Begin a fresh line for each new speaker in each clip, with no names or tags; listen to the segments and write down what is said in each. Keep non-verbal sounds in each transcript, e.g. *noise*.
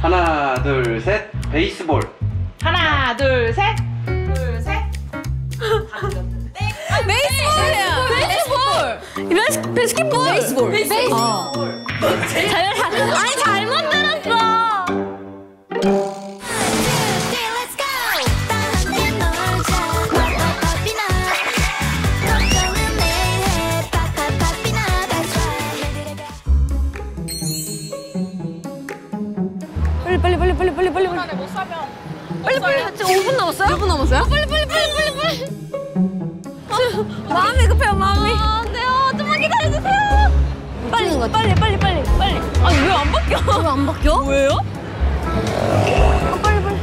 하나 둘 셋 베이스볼
하나, 둘, 셋.
둘, 셋.
베이스볼이야. 베이스볼. 베이스, 베스킷볼. 베이스볼. 베이스볼. 어. 잘, 아니 잘 빨리 빨리 빨리 빨리 빨리 빨리 빨리
못 사면
빨리 빨리 지금 5분 남았어요? 5분 남았어요? 빨리 빨리 빨리 빨리 빨리 마음이 급해요 마음이 안 돼요 좀만 기다려주세요 빨리 빨리 빨리 빨리 빨리 아니 왜 안 바뀌어? 왜 안 바뀌어? 왜요? 아, 빨리 빨리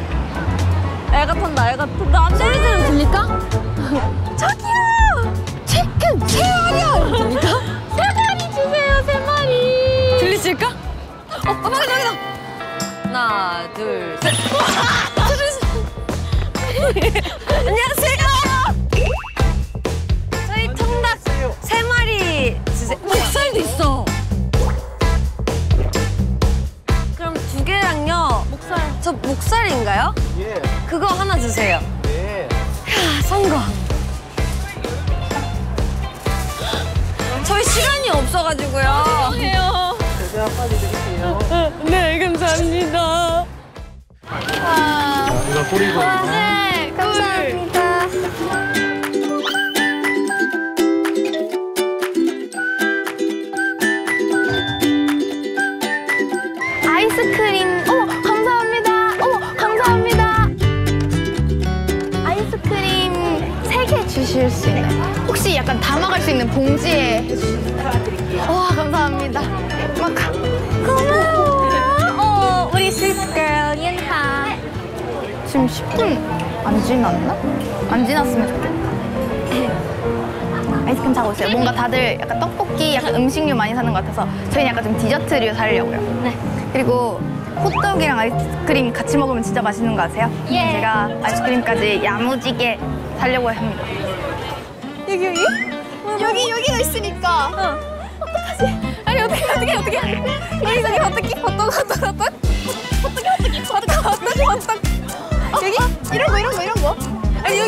애가 탄다 애가 탄다 안 돼! 소리 지르면 들릴까? 저기요! 치킨 세 마리요! 들릴까? 세 마리 주세요 세 마리 들리실까? 어, 어 저기다 저기다 하나, 둘, 셋. 안녕하세요. 저희 통닭 세 마리 주세요. 목살도 있어. 그럼 두 개랑요. 목살. 저 목살인가요?
예
그거 하나 주세요.
네.
아, 선거. 저희 시간이 없어가지고요. 죄송해요.
최대한 빨리 드릴게요
네, 감사합니다.
꼬리고
지금 10분 안 지났나? 안 지났으면 좋겠다 아이스크림 사고 있어요 뭔가 다들 약간 떡볶이 약간 음식류 많이 사는 것 같아서 저희는 약간 좀 디저트류 사려고요
네.
그리고 호떡이랑 아이스크림 같이 먹으면 진짜 맛있는 거 아세요?
예.
제가 아이스크림까지 야무지게 사려고 합니다. 여기 여기? 여기 여기가 있으니까. 어. 어떡하지? 아니 어떻게 어떻게 어떻게? 여기 여기 어떻게? 호떡 호떡 호떡?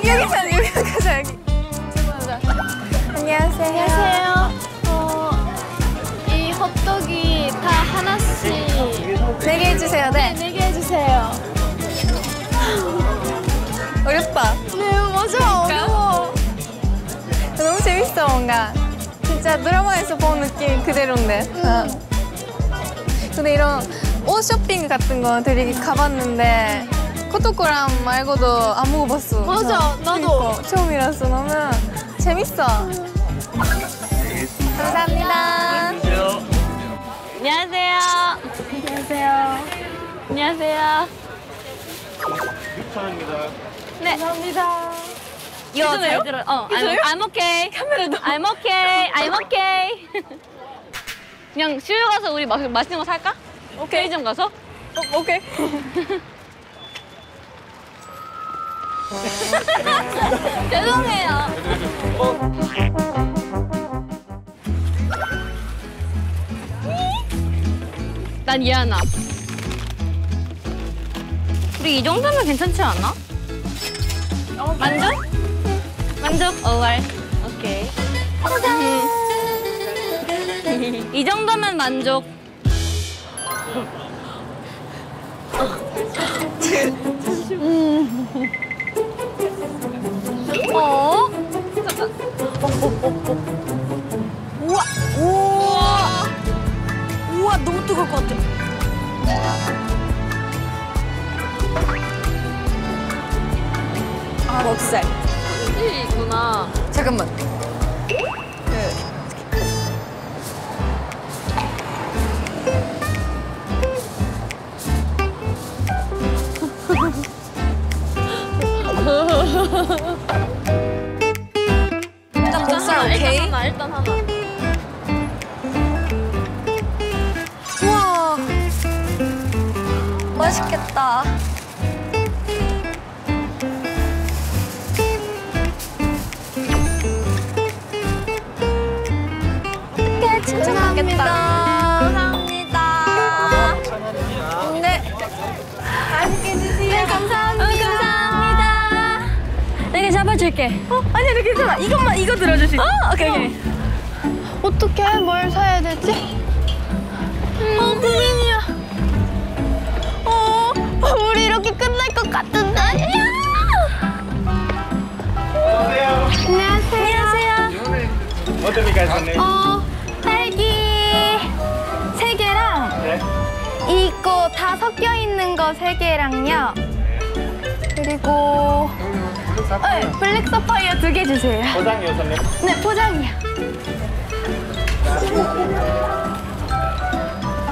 여기 자 여기 가자 여기. 안녕하세요. 안녕하세요.
어, 이 헛떡이 다 하나씩
네 개 해주세요. 네.
네개 해주세요.
어렵다.
네, 맞아. 어려워.
너무 재밌어 뭔가 진짜 드라마에서 본 느낌 그대로인데 어. 근데 이런 옷 쇼핑 같은 거 되게 가봤는데 코토코랑 말고도 안 먹어봤어
맞아, 나도.
그러니까 처음이라서 너무 재밌어 감사합니다
안녕하세요. 안녕하세요. 안녕하세요.
6천원입니다
네. 감사합니다. 이거 잘 들어. 어, I'm, I'm okay. 카메라도. I'm okay. I'm okay. *laughs* 그냥 슈 가서 우리 마, 맛있는 거 살까? 오케이. 편의점 가서? 어, 오케이. *laughs* *laughs* 죄송해요. 난 이해하나. 우리 이 정도면 괜찮지 않아? 만족? 만족? 어알. 오케이. *laughs* 이 정도면 만족. 이구 줄게. 어? 아니야, 너 괜찮아. 이것만, 이거 들어줄 수 있어. 어, 오케이, 오케이.
어떻게 뭘 사야 되지?
어, 고민이야.
어, 우리 이렇게 끝날 것 같은데. 안녕하세요. 안녕하세요.
어떤 게 가셨네요?
어, 딸기 세 개랑
네.
이거 다 섞여 있는 거 세 개랑요. 그리고 네, 블랙 사파이어 두 개 주세요.
포장 여섯네.
네, 포장이요.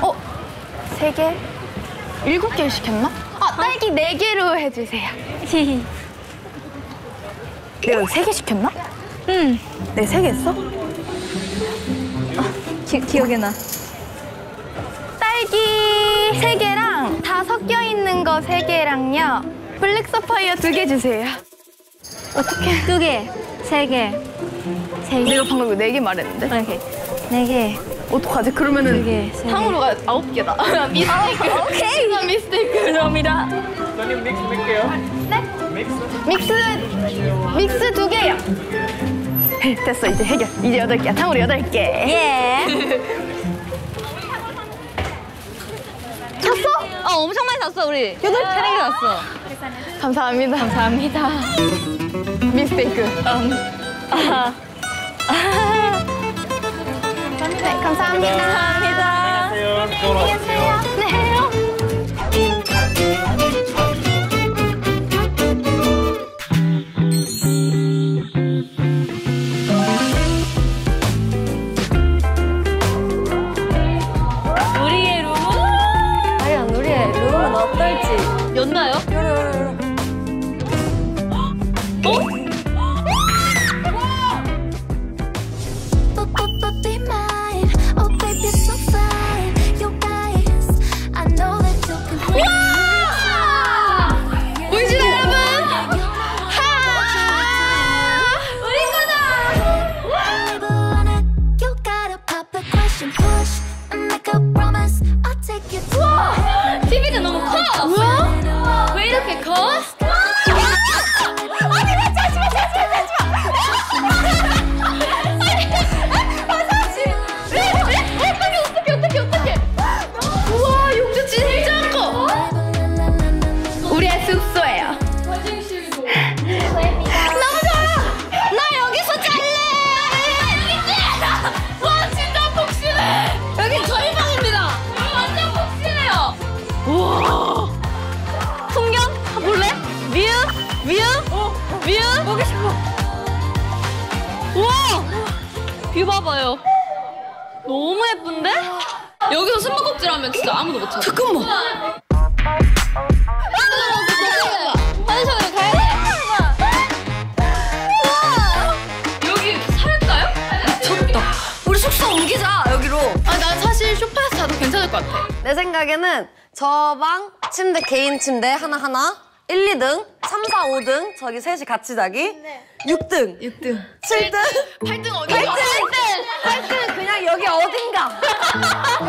어, 세 개? 일곱 개 시켰나? 아, 딸기 네 개로 해주세요.
내가 세 개 시켰나?
응.
네, 세개 했어? 아, 기, 기억이 나.
딸기 세 개랑 다 섞여 있는 거 세 개랑요. 블랙 사파이어 두 개 주세요. 어떻게?
두 개, 세 개, 세 개.
내가 방금 네 개 말했는데.
이렇게. 네 개,
어떡하지? 그러면은
두 개, 세 개.
탕후루가 아홉 개다. 미스테이크. 오케이. 미스테이크.
그럼이다.
손님 믹스 몇 개요?
네?
믹스?
믹스 믹스 두 개요.
됐어, 이제 해결. 이제 여덟 개야. 탕후루 여덟 개. 예.
샀어?
어, 엄청 많이 샀어, 우리. 여덟 개 샀어.
감사합니다. 감사합니다. 미스테이크.
아.
네, 감사합니다.
감사합니다.
안녕하세요. 오세요.
네.
우리의 룸은? 과연 우리의 룸은 어떨지. 였나요?
너무 커. 뭐야? 우와. 풍경 볼래? 뮤, 뮤, 뮤. 보고 싶어. 우와. View 봐봐요. 너무 예쁜데? 여기서 숨바꼭질 하면 진짜 아무도 못 찾아. 잠깐만. 한석으로 가야 돼. 여기 살까요? 미쳤다. 우리 숙소 옮기자 여기로. 아난 사실 소파에서 자도 괜찮을 것 같아.
내 생각에는 저 방 침대 개인 침대 하나하나 1, 2등, 3, 4, 5등 저기 셋이 같이 자기 6등 6등. 7등.
8등 어디?
8등 8등. 그냥 여기 어딘가.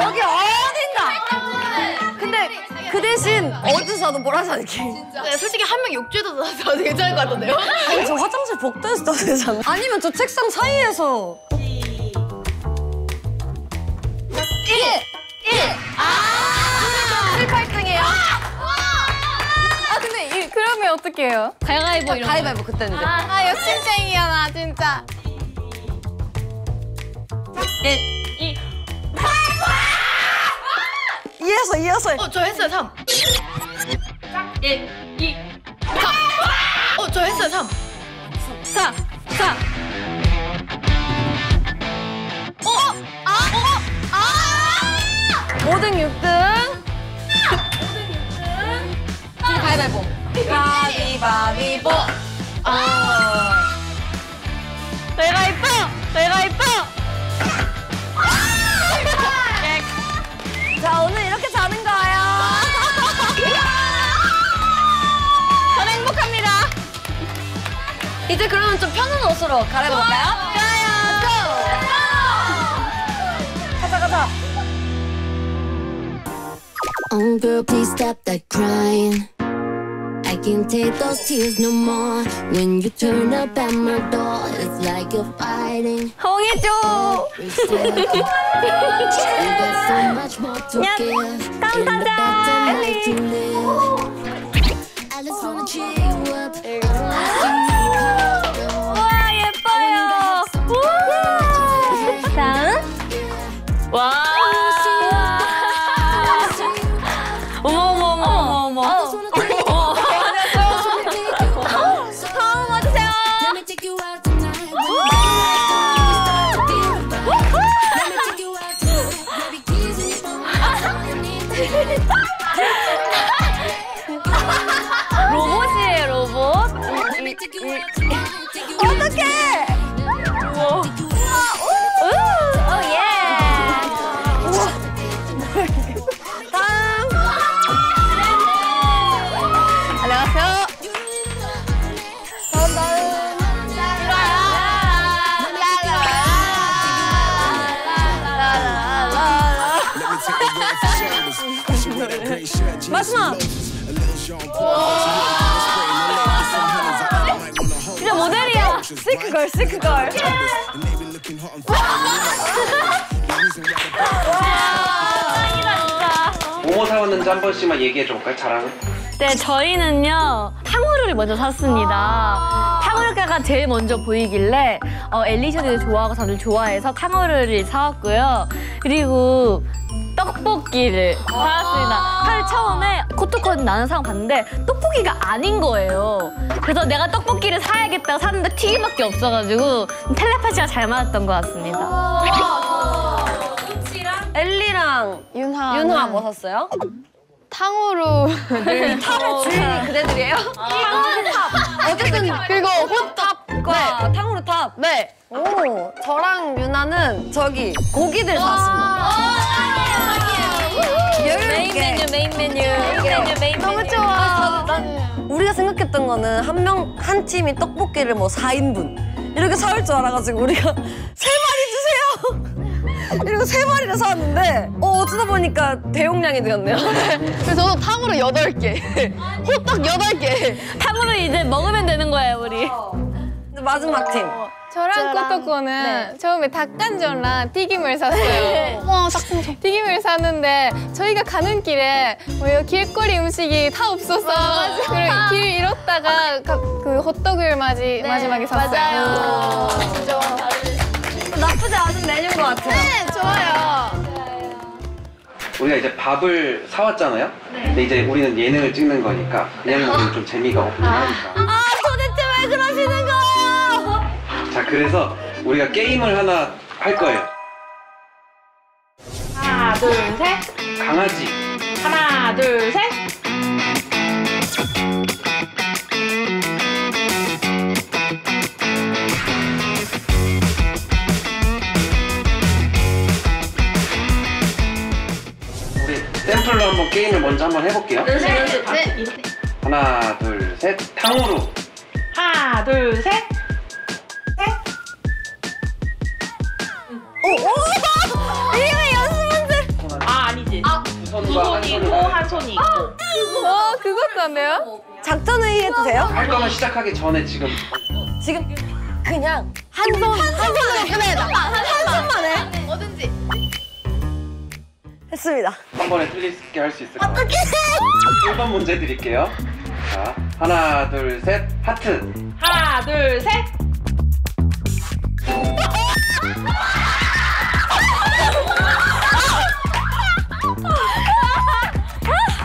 여기 어딘가. 근데 그 대신 어디서 자도 몰아서 이렇게
네, 솔직히 한 명 욕조에도 자도 괜찮을 것 같은데요?
아니 저 화장실 복도에서 자도 되잖아 아니면 저 책상 사이에서
아 근데 이, 그러면 어떡해요?
가위바위보 이런 거.
가위바위보 그때는 이제
아 욕심쟁이야 나 진짜.
2에서 2에서
어 저 했어요 3. 1, 2, 3. 어 저 했어요 3.
4, 4.
어? 아? 어? 아!
5등 6등 가위바위보 가위바위보
내가 이뻐! 내가 이뻐!
자 오늘 이렇게 자는 거예요
저는 행복합니다.
이제 그러면 좀 편한 옷으로 갈아입어볼까요?
Oh, girl, please stop that crying. I I can't take those tears no more. When you turn up at my door, it's like you're fighting.
홍해줘.
We still we got so much more to give. Ain't a better life to live. I just wanna cheer
어
마지막.
진짜 모델이야. 시크걸 시크걸.
뭐뭐 사왔는지 한 번씩만 얘기해 줘볼까요? 자랑을?
네, 저희는요 탕후루를 먼저 샀습니다. 탕후루가가 제일 먼저 보이길래 어, 엘리셔도 좋아하고 다들 좋아해서 탕후루를 사왔고요. 그리고 떡볶이를 사왔습니다. 사실 처음에 코토콘 나는 상황 봤는데 떡볶이가 아닌 거예요. 그래서 내가 떡볶이를 사야겠다고 샀는데 튀김밖에 없어가지고 텔레파시가 잘 맞았던 것 같습니다.
엘리랑
윤하.
윤화 뭐 샀어요?
탕후루.
탑의 주인이 그대들이에요? 어쨌든 그리고 호 탑과 탕후루 탑.
네.
오, 저랑 유나는 저기 고기들 샀습니다.
메인 메뉴, 메인 메뉴, 메인 메뉴, 메인
너무
메뉴.
좋아.
우리가 생각했던 거는 한 명, 한 팀이 떡볶이를 뭐 4인분 이렇게 사올 줄 알아가지고 우리가 *laughs* 세 마리 주세요! *laughs* 이러고 세 마리를 사왔는데 어, 어쩌다 보니까 대용량이 되었네요. *laughs*
그래서 저도 탕후루 8개. 호떡 8개.
탕후루 이제 먹으면 되는 거예요, 우리.
마지막 팀.
저랑 꼬꼬꼬는 처음에 닭강정이랑 튀김을 샀어요.
와, 짝꿍.
튀김을 샀는데 저희가 가는 길에 뭐 길거리 음식이 다 없어서 그리고 길 잃었다가 가- 그 호떡을 마지, 마지막에 샀어요.
나쁘지 않은 메뉴인 것 같아요.
네, 좋아요.
우리가 이제 밥을 사왔잖아요? 근데 이제 우리는 예능을 찍는 거니까 그냥 좀 재미가 없긴 하니까
아,
그래서 우리가 게임을 하나 할 거예요
하나, 둘, 셋.
강아지
하나, 둘, 셋.
우리 샘플로 한번 게임을 먼저 한번 해볼게요
네.
하나 둘 셋 탕후루
하나, 둘, 셋. 아, 아니지.
두두한
손이 있고, 한 손이 있고.
어, 그것도 안 돼요?
작전 회의 해도 돼요?
할 거면 시작하기 전에 지금
지금 그냥 한 손, 한 손으로 끝내자. 한 손만 해.
뭐든지.
했습니다.
한 번에 틀릴 수 있게 할 수 있을 것 같아요 1번 문제 드릴게요 자 하나 둘 셋 하트
하나, 둘, 셋. *laughs*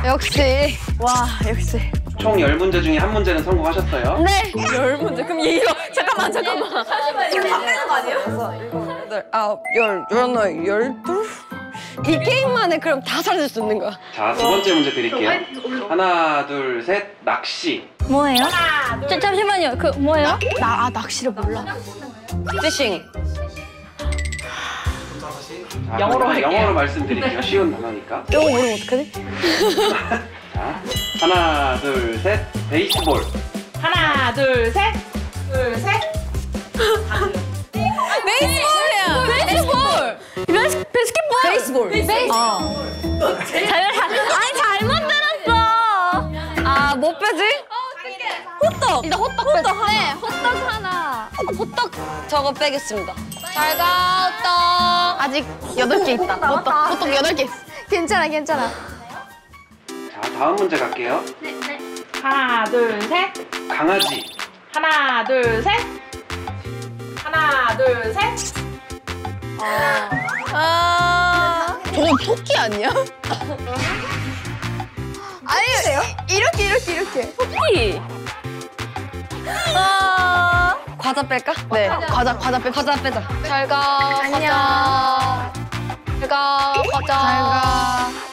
역시.
와, 역시.
총 10문제 중에 한 문제는 성공하셨어요
네.
열 문제. 그럼 얘 이거 잠깐만 잠깐만.
여덟, 아홉, 열, 열하나, 열둘. 이 게임 만에 그럼 다 사라질 수 있는 거야.
자 두 번째 문제 드릴게요 하나 둘 셋 낚시
뭐예요?
하나, 둘,
자, 잠시만요. 그 뭐예요?
나, 아, 낚시를 몰라.
피싱.
자,
영어로
그럼
할게요.
영어로 말씀드릴게요 쉬운 단어니까
이거 모르면 어떡하지? *laughs*
자 하나 둘 셋 베이스볼
하나, 둘, 셋. 둘, 셋. *laughs*
베이스볼이야. 베이스볼. 베이스, 베이스볼.
베이스볼.
잘, 잘, 아니 잘못 들었어.
아, 못 빼지? 호떡.
일단 호떡 호떡 하나. 네, 호떡 하나.
호떡 저거 빼겠습니다.
잘 가, 호떡.
아직 여덟 개 있다. 호떡, 호떡 여덟 개.
괜찮아, 괜찮아.
자, 다음 문제 갈게요.
하나, 둘, 셋.
강아지.
하나, 둘, 셋. 하나, 둘, 셋.
아.
저건 토끼 아니야?
아니세요? 이렇게, 이렇게, 이렇게.
토끼. 아.
과자 뺄까?
네. 과자, 과자 빼.
과자 빼자.
잘 가.
안녕.
잘 가. 가자.
잘 가.